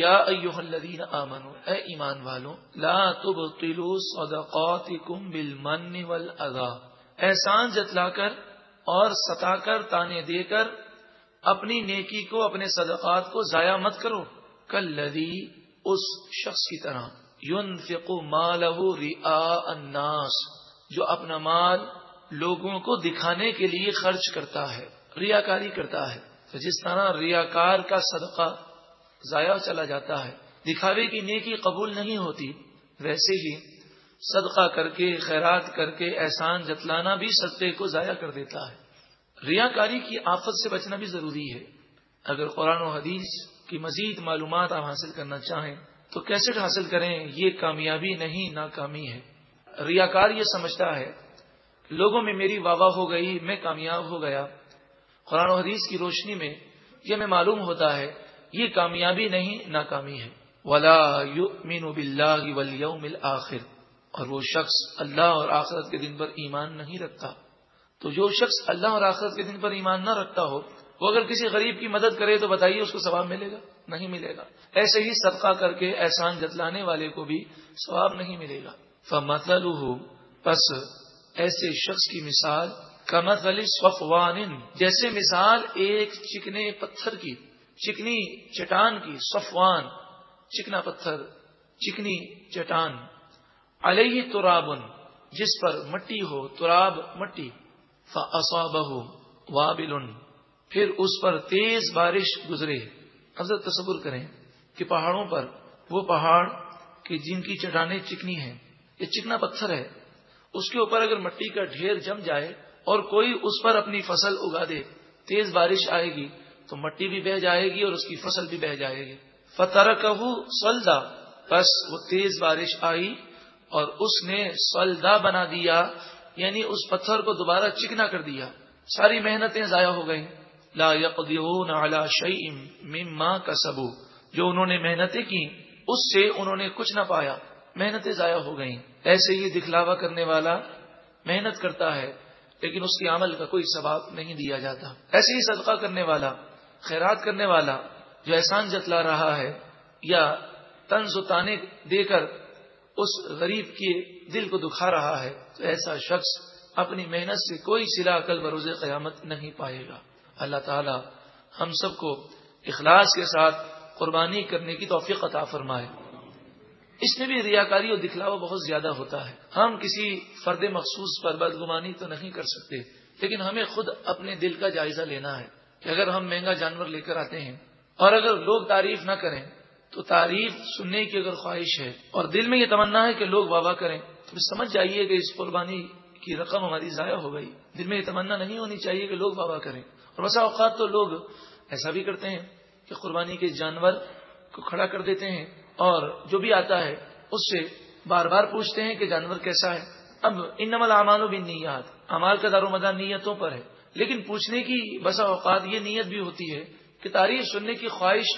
या अयुहल्लदीन आमनो, ए ईमान वालों, ला तुबतिलु सदकातिकुम बिल मन वल अदा एहसान जतलाकर और सताकर, ताने देकर अपनी नेकी को, अपने सदकात को जाया मत करो। कल लदी उस शख्स की तरह। युन फिकु मालहू रिया अन्नास, जो अपना माल लोगों को दिखाने के लिए खर्च करता है, रियाकारी करता है। तो जिस तरह रियाकार का सदका जाया चला जाता है। दिखावे की नेकी कबूल नहीं होती। वैसे ही सदका करके, खैरात करके, एहसान जतलाना भी सदक़े को जाया कर देता है। रियाकारी की आफत से बचना भी ज़रूरी है। अगर कुरान और हदीस की मजीद मालूम आप हासिल करना चाहें तो कैसेट हासिल करें? ये कामयाबी नहीं, नाकामी है। रियाकार ये समझता है, लोगों में मेरी वाह हो गई, मैं कामयाब हो गया। कुरान और हदीस की रोशनी में यह हमें मालूम होता है ये कामयाबी नहीं, नाकामी है। वला युमिन बिल्लामिल आखिर। और वो शख्स अल्लाह और आखिरत के दिन पर ईमान नहीं रखता। तो जो शख्स अल्लाह और आखिरत के दिन पर ईमान न रखता हो, वो अगर किसी गरीब की मदद करे तो बताइए उसको सवाब मिलेगा? नहीं मिलेगा। ऐसे ही सदका करके एहसान जतलाने वाले को भी सवाब नहीं मिलेगा। फमतल बस ऐसे शख्स की मिसाल कमत अली सफवान जैसे मिसाल एक चिकने पत्थर की। चिकनी चटान की सफवान, चिकना पत्थर, चिकनी चटान अलही तुराबन, जिस पर मट्टी हो, तुराब मट्टी। फ़ाबहू वाबिल फिर उस पर तेज बारिश गुजरे। अब तस्वुर करें कि पहाड़ों पर वो पहाड़ कि जिनकी चटाने चिकनी है, ये चिकना पत्थर है। उसके ऊपर अगर मट्टी का ढेर जम जाए और कोई उस पर अपनी फ़सल उगा दे, तेज बारिश आएगी तो मट्टी भी बह जाएगी और उसकी फ़सल भी बह जाएगी। फतर कहू सलदा। बस वो तेज बारिश आई और उसने सलदा बना दिया, यानी उस पत्थर को दोबारा चिकना कर दिया। सारी मेहनतें जाया हो गई। ला यकदून अला शईम मिम्मा कसबू। जो उन्होंने मेहनतें की, उससे उन्होंने कुछ ना पाया। मेहनतें जाया हो गईं। ऐसे ही दिखलावा करने वाला मेहनत करता है, लेकिन उसके अमल का कोई सवाब नहीं दिया जाता। ऐसे ही सदका करने वाला खैरात करने वाला जो एहसान जतला रहा है या तंज ताने देकर उस गरीब के दिल को दुखा रहा है तो ऐसा शख्स अपनी मेहनत से कोई सिला कल बरोज क़यामत नहीं पाएगा। अल्लाह ताला हम सबको इखलास के साथ कुर्बानी करने की तोफ़ी अता फरमाए। इसमें भी रियाकारी और दिखलावा बहुत ज़्यादा होता है। हम किसी फर्द मखसूस पर बदगुमानी तो नहीं कर सकते, लेकिन हमें खुद अपने दिल का जायजा लेना है। कि अगर हम महँगा जानवर लेकर आते हैं और अगर लोग तारीफ़ ना करें तो तारीफ़ सुनने की अगर ख्वाहिश है और दिल में ये तमन्ना है कि लोग वाबा करें तो समझ जाइए कि इस कुर्बानी की रकम हमारी जाया हो गई। दिल में ये तमन्ना नहीं होनी चाहिए कि लोग वाबा करें। और बसा अवकात तो लोग ऐसा भी करते हैं कि कुर्बानी के जानवर को खड़ा कर देते हैं और जो भी आता है, उससे बार बार पूछते हैं कि जानवर कैसा है। अब इन नमल अमालो बिन नीयत अमाल का दारोमदार नीयतों पर है। लेकिन पूछने की बसा अवकात ये नीयत भी होती है कि तारीफ़ सुनने की ख्वाहिश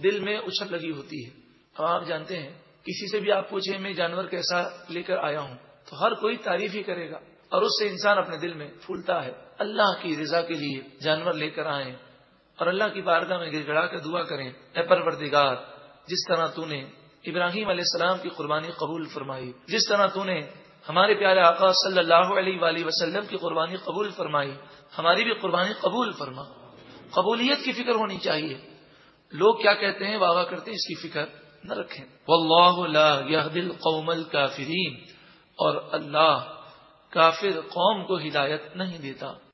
दिल में उछल लगी होती है। अब आप जानते हैं, किसी से भी आप पूछे, मैं जानवर कैसा लेकर आया हूँ तो हर कोई तारीफ़ ही करेगा और उससे इंसान अपने दिल में फूलता है। अल्लाह की रजा के लिए जानवर लेकर आए और अल्लाह की बारगाह में गिड़गड़ा कर दुआ करें परवरदिगार, जिस तरह तूने इब्राहिम सलाम की कुर्बानी कबूल फरमाई, जिस तरह तूने हमारे प्यारे आका सल्लल्लाहु की कुर्बानी कबूल फरमाई हमारी भी कुर्बानी कबूल फरमा। कबूलियत की फ़िक्र होनी चाहिए। लोग क्या कहते हैं? वाह करते हैं, इसकी फ़िक्र न रखें। वल्लादिल कौमल काफिरीन। और अल्लाह काफिर कौम को हिदायत नहीं देता।